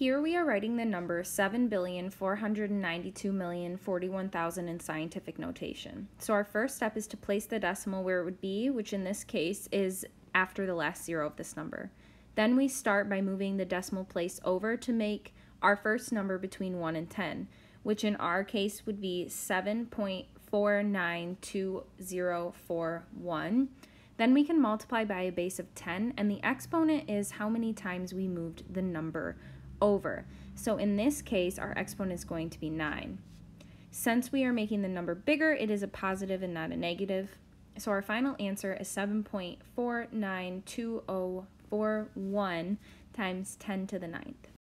Here we are writing the number 7,492,041,000 in scientific notation. So our first step is to place the decimal where it would be, which in this case is after the last zero of this number. Then we start by moving the decimal place over to make our first number between 1 and 10, which in our case would be 7.492041. Then we can multiply by a base of 10, and the exponent is how many times we moved the number over. So in this case, our exponent is going to be 9. Since we are making the number bigger, it is a positive and not a negative. So our final answer is 7.492041 times 10 to the ninth.